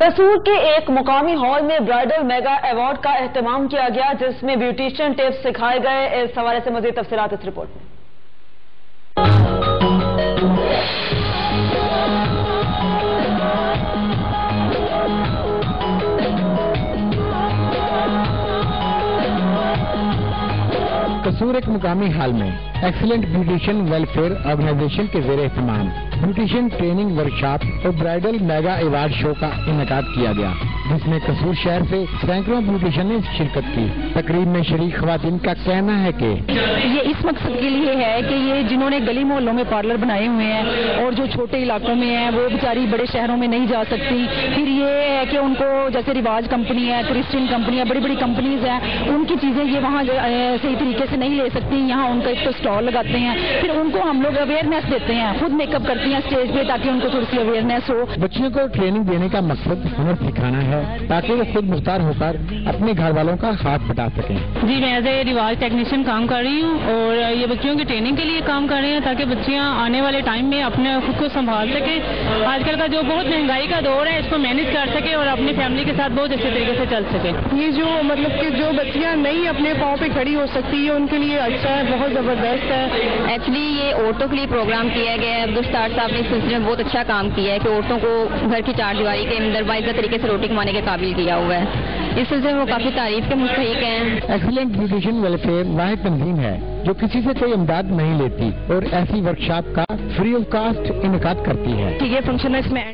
قصور کے ایک مقامی ہال میں برائڈل میگا ایوارڈ کا اہتمام کیا گیا، جس میں بیوٹیشن ٹیپس سکھائے گئے۔ اس حوالے سے مزید تفصیلات اس رپورٹ میں۔ قصور ایک مقامی حال میں ایکسلنٹ بیوٹیشن ویلفیئر آرگنائزیشن کے زیر اہتمام۔ بیوٹیشین ٹریننگ ورکشاپ اور برائڈل میگا ایوارڈ شو کا انعقاد کیا گیا، جس میں قصور شہر سے سینکڑوں بیوٹیشن نے شرکت کی۔ تقریب میں شریک خواتین کا کہنا ہے کہ یہ اس مقصد کے لیے ہے کہ یہ جنہوں نے گلی محلوں میں پارلر بنائے ہوئے ہیں اور جو چھوٹے علاقوں میں ہیں، وہ بیچاری بڑے شہروں میں نہیں جا سکتی۔ پھر یہ ہے کہ ان کو جیسے رواج کمپنی ہے کرسچن کمپنی ہے بڑی بڑی کمپنیز ہیں، ان کی چیزیں یہ وہاں صحیح طریقے سے نہیں لے سکتی۔ یہاں ان کا ایک تو اسٹال لگاتے ہیں، پھر ان کو ہم لوگ اویئرنیس دیتے ہیں، خود میک اپ کرتی ہیں اسٹیج پہ تاکہ ان کو تھوڑی سی اویئرنیس ہو۔ بچیوں کو ٹریننگ دینے کا مقصد ہنر سکھانا ہے تاکہ وہ خود مختار ہو کر اپنے گھر والوں کا ہاتھ بٹا سکیں۔ جی میں ایز اے رواج ٹیکنیشین کام کر رہی ہوں اور یہ بچیوں کی ٹریننگ کے لیے کام کر رہے ہیں تاکہ بچیاں آنے والے ٹائم میں اپنے خود کو سنبھال سکیں۔ آج کل کا جو بہت مہنگائی کا دور ہے اس کو مینج کر سکے اور اپنی فیملی کے ساتھ بہت اچھے طریقے سے چل سکے یہ جو مطلب کہ جو بچیاں نہیں اپنے پاؤں پہ کھڑی ہو سکتی ہے ان کے لیے اچھا ہے بہت زبردست ہے۔ ایکچولی یہ عورتوں کے لیے پروگرام کیا گیا ہے۔ عبدالستار صاحب نے اس سلسلے میں بہت اچھا کام کیا ہے کہ عورتوں کو گھر کی چار دیواری کے اندر باعزہ طریقے سے روٹی کمانے کے قابل کیا ہوا ہے۔ اس سلسلے میں وہ کافی تعریف کے مستحق ہیں۔ ایکسلنٹ بیوٹیشن ویلفیئر واحد تنظیم ہے جو کسی سے کوئی امداد نہیں لیتی اور ایسی ورکشاپ کا فری آف کاسٹ انعقاد کرتی ہے۔ یہ فنکشن ہے اس میں